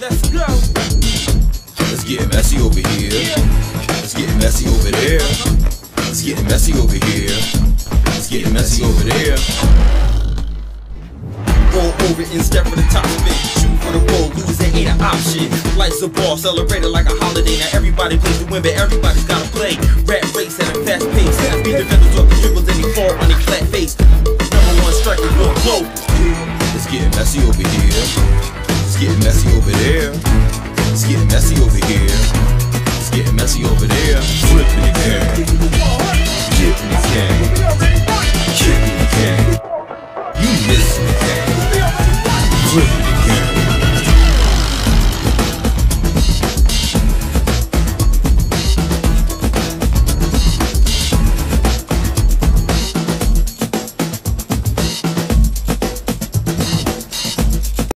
Let's go. Let's get messy over here. Let's get messy over there. Let's get messy over here. Let's get messy over there. Roll over and step for the top spin. Shoot for the road, losing ain't an option. Life's a ball, celebrated like a holiday. Now everybody plays to win, but everybody's gotta play. Rat race at a fast pace. Now be defenders off the dribbles, then he fall on their flat face. Number one striker, real close. Let's get messy over here. It's getting messy over there. It's getting messy over here. It's getting messy over there. Flipping the can. Dipping the can. Kicking the can. You missing the can. Flipping